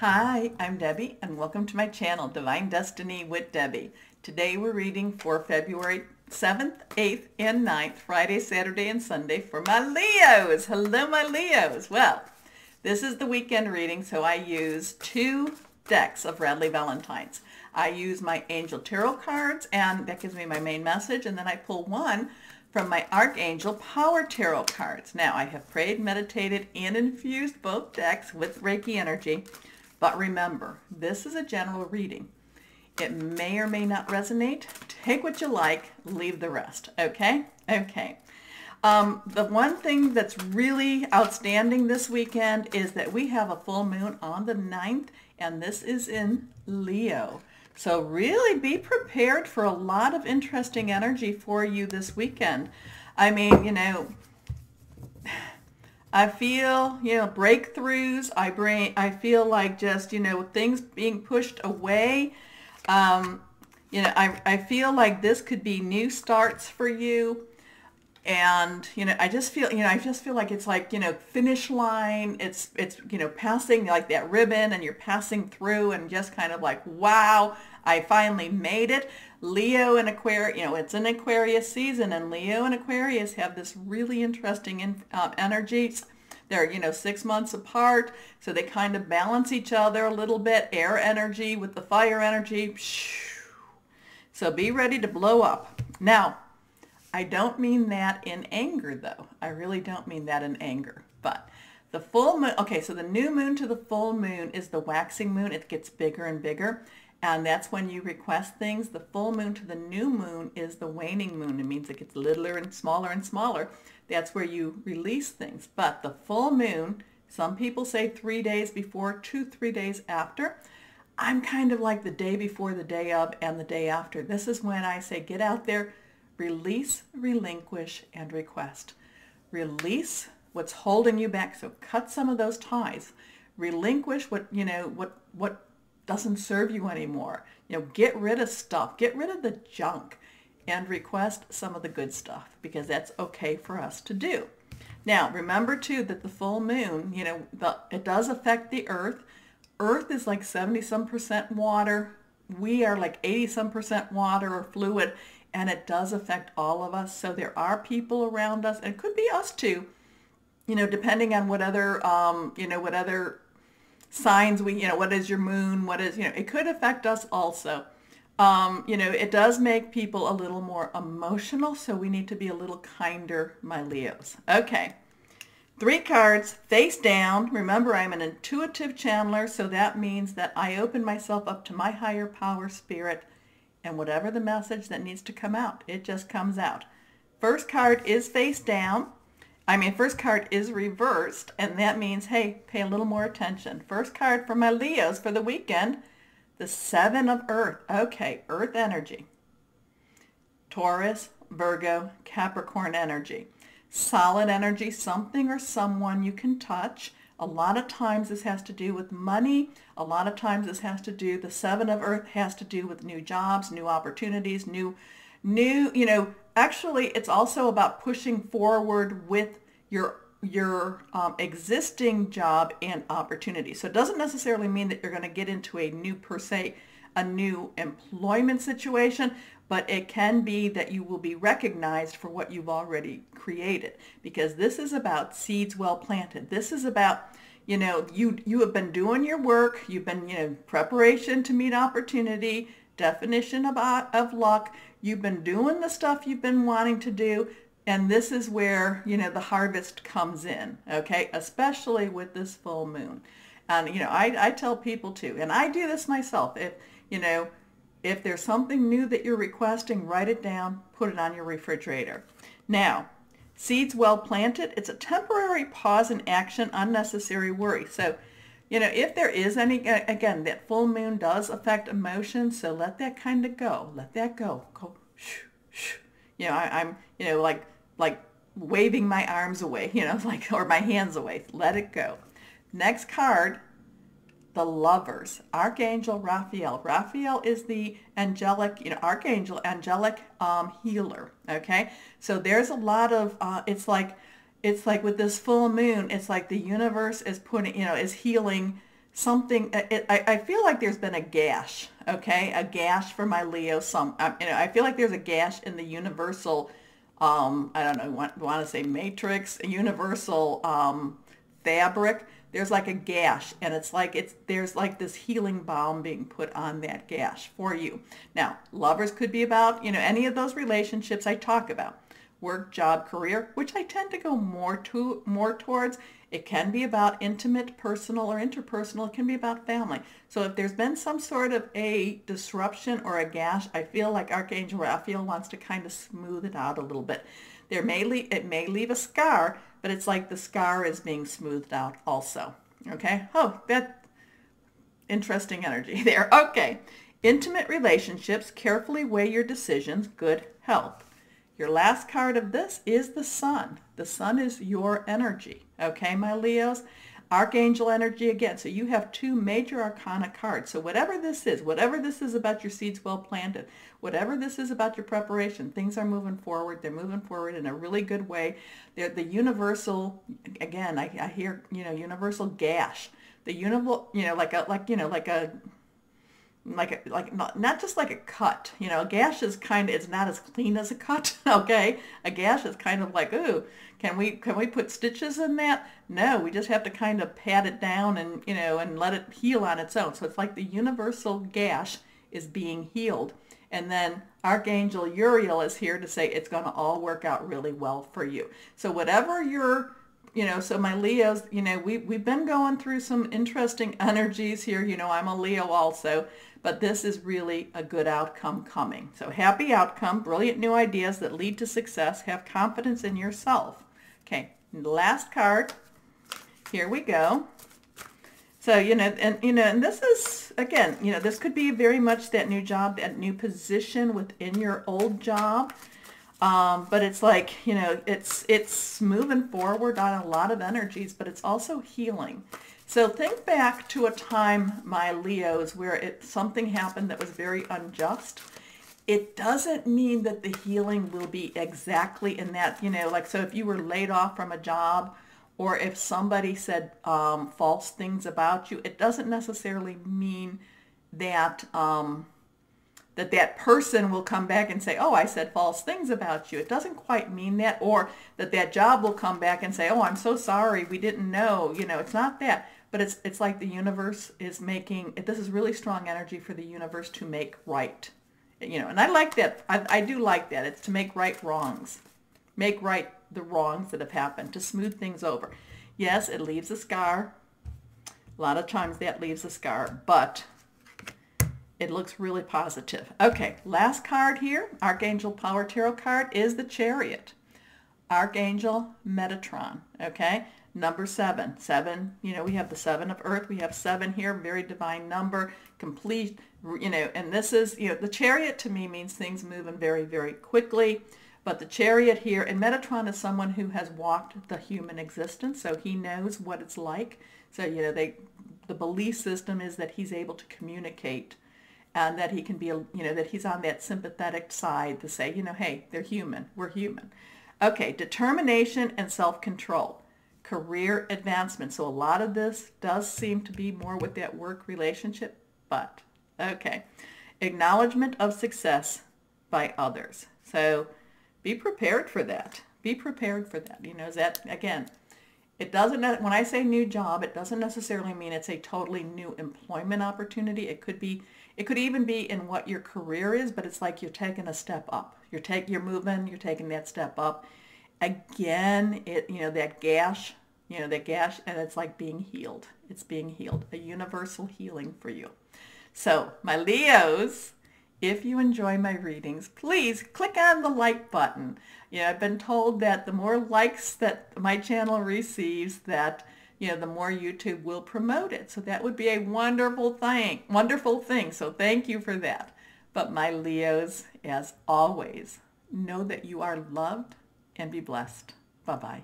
Hi, I'm Debbie and welcome to my channel, Divine Destiny with Debbie. Today we're reading for February 7th, 8th, and 9th, Friday, Saturday, and Sunday for my Leos. Hello, my Leos. Well, this is the weekend reading, so I use two decks of Radleigh Valentine's. I use my Angel Tarot cards, and that gives me my main message, and then I pull one from my Archangel Power Tarot cards. Now, I have prayed, meditated, and infused both decks with Reiki energy. But remember, this is a general reading. It may or may not resonate. Take what you like, leave the rest. Okay? Okay. Um, the one thing that's really outstanding this weekend is that we have a full moon on the 9th, and this is in Leo. So really be prepared for a lot of interesting energy for you this weekend. I mean, you know, I feel, you know, breakthroughs. I bring, I feel like just, you know, things being pushed away. Um, you know, I, I feel like this could be new starts for you. And, you know, I just feel, you know, I just feel like it's like, you know, finish line. It's, it's, you know, passing like that ribbon and you're passing through and just kind of like, wow, I finally made it. Leo and Aquarius, you know, it's an Aquarius season and Leo and Aquarius have this really interesting in, um, energies. They're, you know, six months apart, so they kind of balance each other a little bit. Air energy with the fire energy. So be ready to blow up. Now, I don't mean that in anger, though. I really don't mean that in anger. But the full moon, okay, so the new moon to the full moon is the waxing moon. It gets bigger and bigger and that's when you request things. The full moon to the new moon is the waning moon. It means it gets littler and smaller and smaller. That's where you release things. But the full moon, some people say three days before, two, three days after. I'm kind of like the day before, the day of, and the day after. This is when I say get out there, release, relinquish, and request. Release what's holding you back. So cut some of those ties. Relinquish what, you know, what, what doesn't serve you anymore. You know, get rid of stuff. Get rid of the junk and request some of the good stuff because that's okay for us to do. Now, remember too that the full moon, you know, the, it does affect the earth. Earth is like 70 some percent water. We are like 80 some percent water or fluid and it does affect all of us. So there are people around us and it could be us too, you know, depending on what other, um, you know, what other signs we, you know, what is your moon? What is, you know, it could affect us also. Um, you know, it does make people a little more emotional, so we need to be a little kinder, my Leos. Okay. Three cards face down. Remember, I'm an intuitive channeler, so that means that I open myself up to my higher power spirit and whatever the message that needs to come out, it just comes out. First card is face down. I mean, first card is reversed, and that means, hey, pay a little more attention. First card for my Leos for the weekend, the Seven of Earth. Okay, Earth energy. Taurus, Virgo, Capricorn energy. Solid energy, something or someone you can touch. A lot of times this has to do with money. A lot of times this has to do, the Seven of Earth has to do with new jobs, new opportunities, new, new, you know, actually it's also about pushing forward with your your um, existing job and opportunity. So it doesn't necessarily mean that you're going to get into a new per se, a new employment situation, but it can be that you will be recognized for what you've already created because this is about seeds well planted. This is about, you know, you, you have been doing your work. You've been, you know, preparation to meet opportunity, definition of, of luck. You've been doing the stuff you've been wanting to do. And this is where, you know, the harvest comes in, okay, especially with this full moon. And, you know, I, I tell people too, and I do this myself, if, you know, if there's something new that you're requesting, write it down, put it on your refrigerator. Now, seeds well planted, it's a temporary pause in action, unnecessary worry. So, you know, if there is any, again, that full moon does affect emotions, so let that kind of go. Let that go. Go, You know, I, I'm, you know, like like waving my arms away, you know, like, or my hands away. Let it go. Next card, the lovers, Archangel Raphael. Raphael is the angelic, you know, Archangel, angelic um, healer. Okay. So there's a lot of, uh, it's like, it's like with this full moon, it's like the universe is putting, you know, is healing something, it, I, I feel like there's been a gash, okay? A gash for my Leo. Some, um, you know, I feel like there's a gash in the universal, um, I don't know, want, want to say matrix, universal um, fabric. There's like a gash and it's like it's there's like this healing balm being put on that gash for you. Now, lovers could be about, you know, any of those relationships I talk about work, job, career, which I tend to go more to more towards. It can be about intimate, personal, or interpersonal. It can be about family. So if there's been some sort of a disruption or a gash, I feel like Archangel Raphael wants to kind of smooth it out a little bit. There may leave, it may leave a scar, but it's like the scar is being smoothed out also. Okay? Oh, that interesting energy there. Okay. Intimate relationships, carefully weigh your decisions, good health. Your last card of this is the sun. The sun is your energy. Okay, my Leos? Archangel energy again. So you have two major arcana cards. So whatever this is, whatever this is about your seeds well planted, whatever this is about your preparation, things are moving forward. They're moving forward in a really good way. They're the universal, again, I, I hear, you know, universal gash. The universal, you know, like a, like, you know, like a, like a, like not, not just like a cut you know a gash is kind of it's not as clean as a cut okay? A gash is kind of like ooh can we can we put stitches in that? No we just have to kind of pat it down and you know and let it heal on its own. So it's like the universal gash is being healed. And then archangel uriel is here to say it's going to all work out really well for you. So whatever your you know, so my Leos, you know, we, we've been going through some interesting energies here. You know, I'm a Leo also, but this is really a good outcome coming. So happy outcome, brilliant new ideas that lead to success. Have confidence in yourself. Okay, last card. Here we go. So, you know, and, you know, and this is, again, you know, this could be very much that new job, that new position within your old job. Um, but it's like, you know, it's, it's moving forward on a lot of energies, but it's also healing. So think back to a time, my Leos, where it, something happened that was very unjust. It doesn't mean that the healing will be exactly in that, you know, like, so if you were laid off from a job or if somebody said um, false things about you, it doesn't necessarily mean that, um, that that person will come back and say, oh, I said false things about you. It doesn't quite mean that. Or that that job will come back and say, oh, I'm so sorry. We didn't know. You know, it's not that but it's it's like the universe is making this is really strong energy for the universe to make right you know and i like that I, I do like that it's to make right wrongs make right the wrongs that have happened to smooth things over yes it leaves a scar a lot of times that leaves a scar but it looks really positive okay last card here archangel power tarot card is the chariot archangel metatron okay number seven. Seven, you know, we have the seven of earth. We have seven here, very divine number, complete, you know, and this is, you know, the chariot to me means things moving very, very quickly. But the chariot here, and Metatron is someone who has walked the human existence, so he knows what it's like. So, you know, they, the belief system is that he's able to communicate and that he can be, you know, that he's on that sympathetic side to say, you know, hey, they're human, we're human. Okay, determination and self-control career advancement. So a lot of this does seem to be more with that work relationship, but okay. Acknowledgement of success by others. So be prepared for that. Be prepared for that. You know, that again, it doesn't, when I say new job, it doesn't necessarily mean it's a totally new employment opportunity. It could be, it could even be in what your career is, but it's like you're taking a step up. You're taking, you're moving, you're taking that step up again, it you know that gash, you know that gash, and it's like being healed. It's being healed, a universal healing for you. So my Leos, if you enjoy my readings, please click on the like button. You know, I've been told that the more likes that my channel receives, that you know, the more YouTube will promote it. So that would be a wonderful thing, wonderful thing. So thank you for that. But my Leos, as always, know that you are loved and be blessed. Bye-bye.